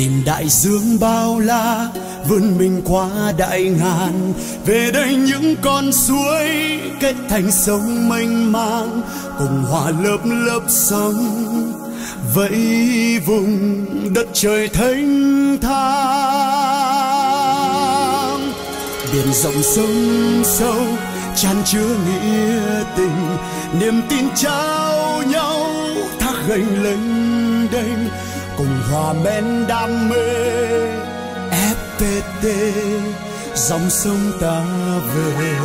tìm đại dương bao la, vươn mình qua đại ngàn. Về đây những con suối kết thành sông mênh mang, cùng hòa lớp lớp sóng vẫy vùng đất trời thênh thang. Biển rộng sông sâu tràn chứa nghĩa tình. Niềm tin trao nhau, thác gành lênh đênh cùng hòa bên đam mê. FPT dòng sông ta về.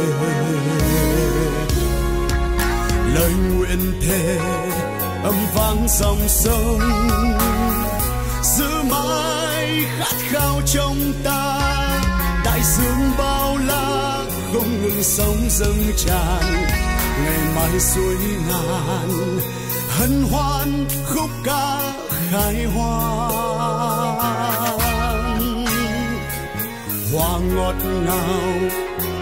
Lời nguyện thề, âm vang dòng sông. Giữ mãi khát khao trong ta, đại dương bao la, không ngừng sóng dâng tràn. Ngày mai suối ngàn, hân hoan khúc ca khai hoang. Hoa ngọt ngào,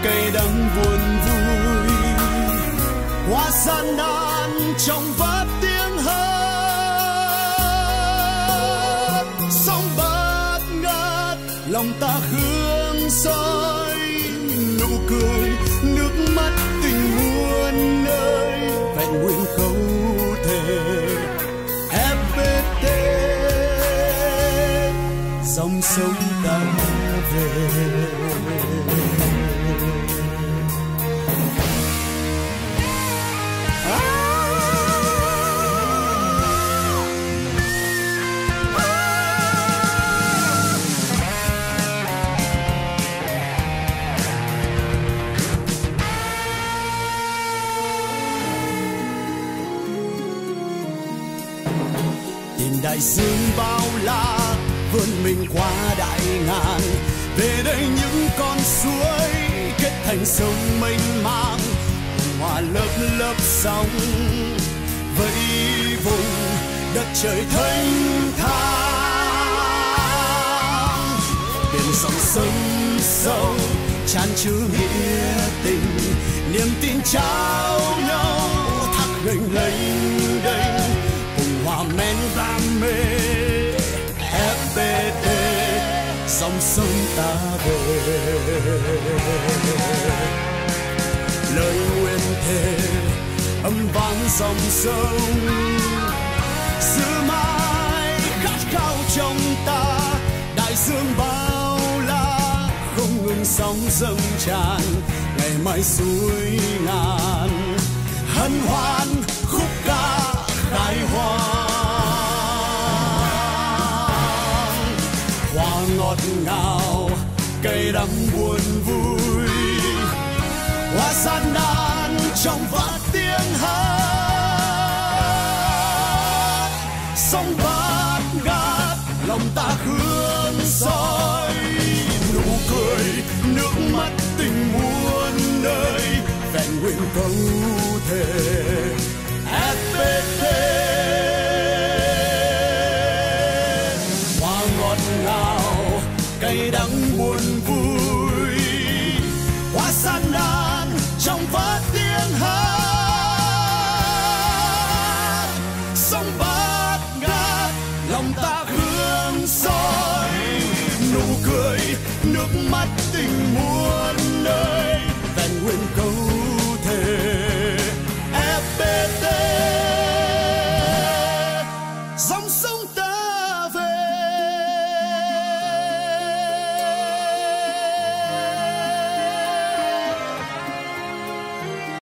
cây đắng buồn vui. Hoa gian nan trong vắt tiếng hát. Sóng bát ngát, lòng ta hương soi. Nụ cười nước mắt dòng sông ta về. Đại dương bao la vươn mình qua đại ngàn. Về đây những con suối kết thành sông mênh mang, hòa lớp lớp sóng. Vẫy vùng đất trời thênh thang. Biển sóng sông sâu tràn chứa nghĩa tình, niềm tin trao nhau thắt gành lênh đênh. Cùng hòa men đam mê lời nguyện thề âm vang dòng sông. Giữ mãi khát khao trong ta, đại dương bao la, không ngừng sóng dâng tràn, ngày mai suối ngàn. Hân hoan cay đắng buồn vui. Hoa san đan trong vạt tiếng hát. Sông bát ngát, lòng ta hướng soi. Nụ cười, nước mắt tình muôn nơi. Vẹn nguyên câu thề FPT cây đắng